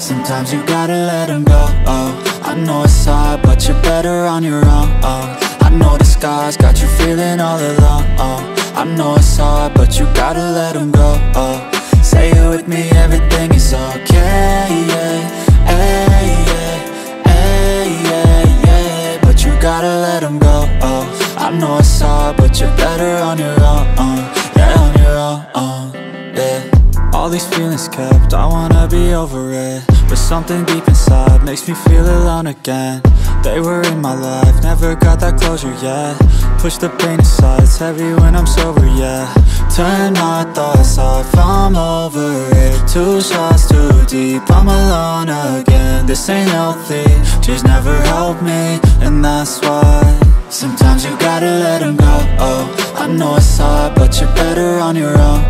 Sometimes you gotta let them go oh. I know it's hard, but you're better on your own oh. I know the scars got you feeling all alone oh. I know it's hard, but you gotta let them go oh. Say it with me, everything is okay yeah. Yeah. Yeah, yeah. But you gotta let them go oh. I know it's hard, but you're better on your own oh. These feelings kept, I wanna be over it But something deep inside makes me feel alone again. They were in my life, never got that closure yet. Push the pain aside, it's heavy when I'm sober, yeah. Turn my thoughts off, I'm over it. Two shots too deep, I'm alone again. This ain't healthy, she's never helped me And that's why. Sometimes you gotta let them go, oh I know it's hard, but you're better on your own,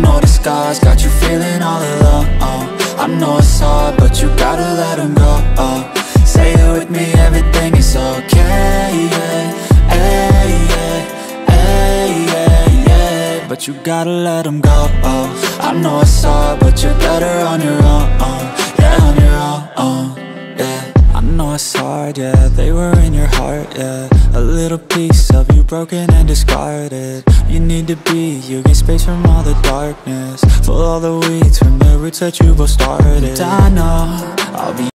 I know the scars got you feeling all alone oh. I know it's hard, but you gotta let them go oh. Say it with me, everything is okay yeah. Ay, yeah. Ay, yeah, yeah. But you gotta let them go oh. I know it's hard, but you're better on your own. Oh. Yeah, on your own in your heart, yeah. A little piece of you broken and discarded. You need to be, you get space from all the darkness. Pull all the weeds from the roots that you both started. And I know, I'll be